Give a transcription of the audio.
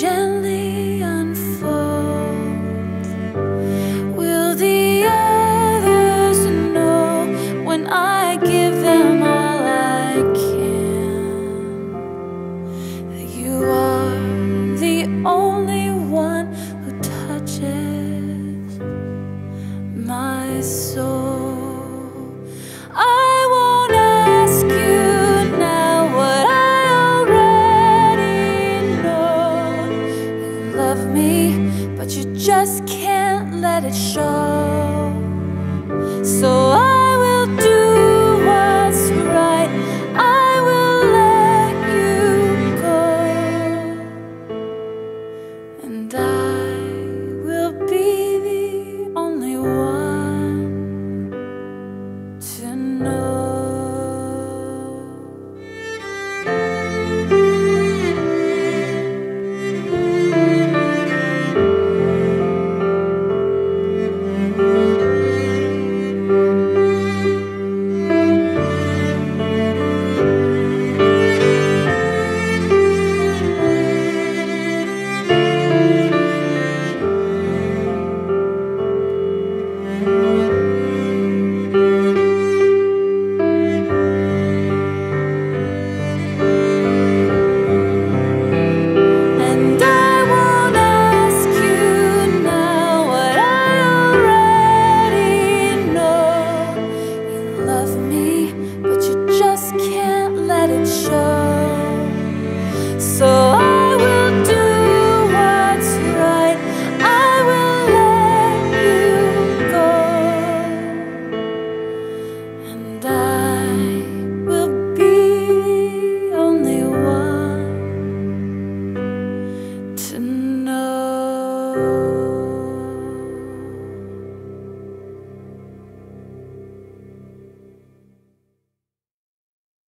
gently unfold? Will the others know when I give them all I can? That you are the only one who touches my soul. just can't let it show. So I will do what's right. I will let you go. And I will be the only one to know. me.